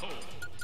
battle.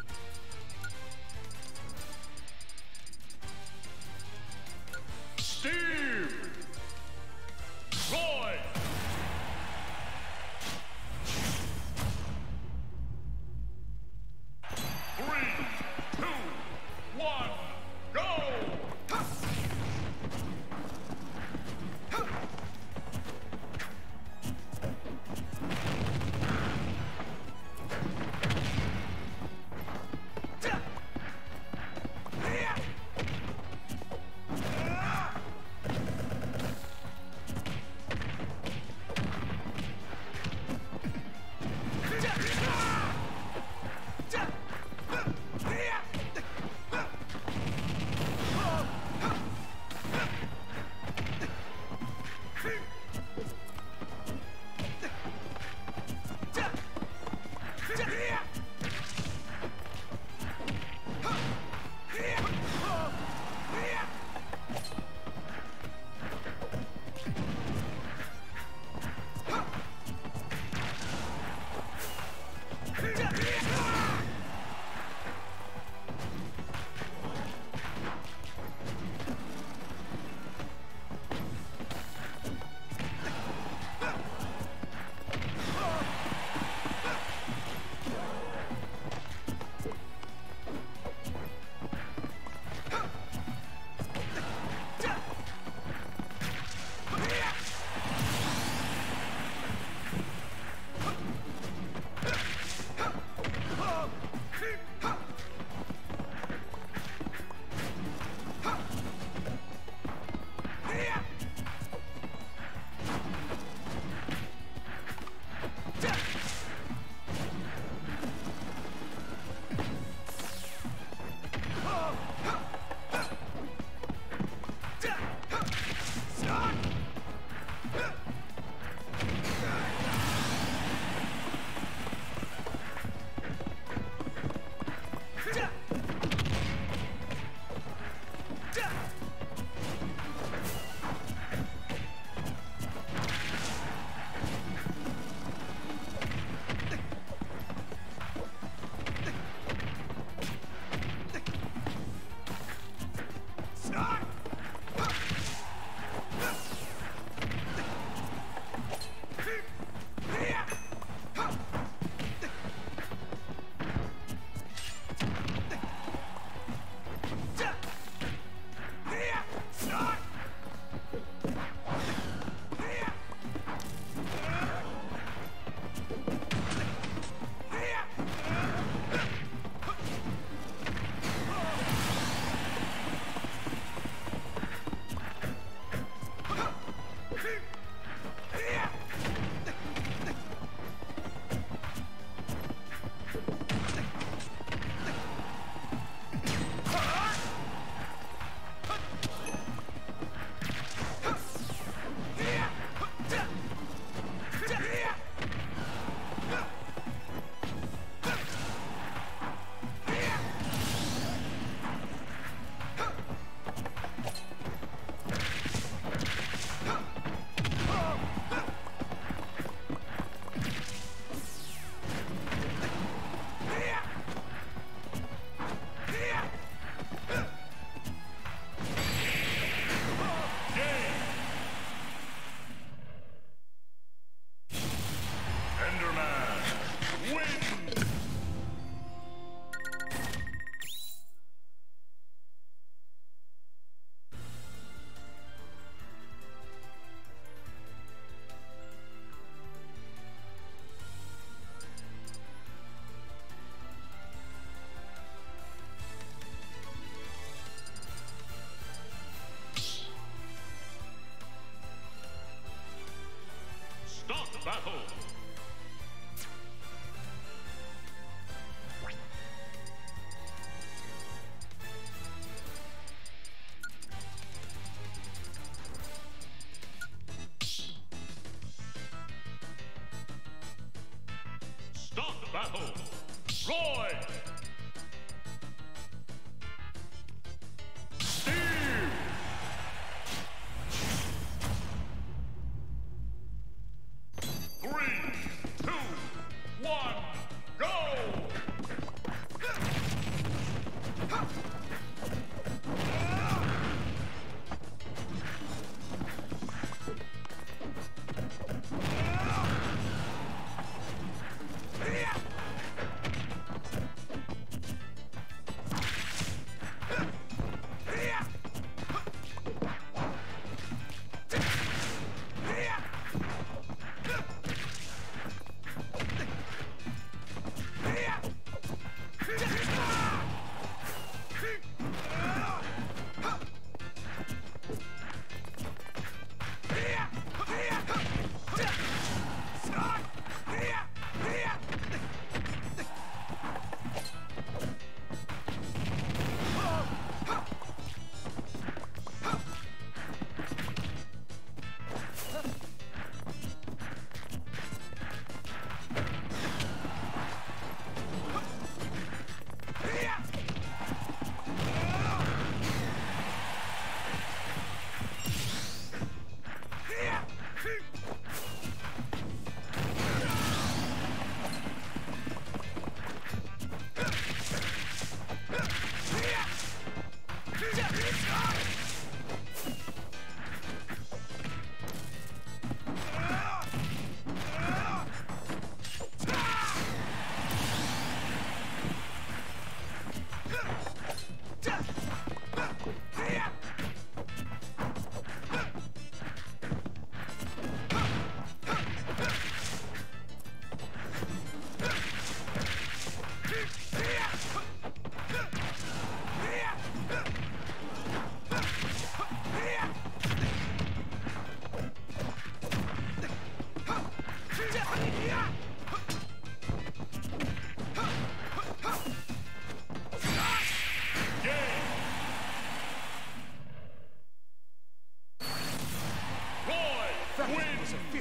Battle!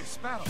It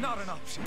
not an option.